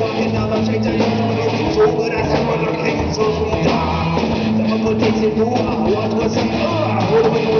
walking down the street and you told me to do But I said, well, you came to me, put this in the what was it, do we do?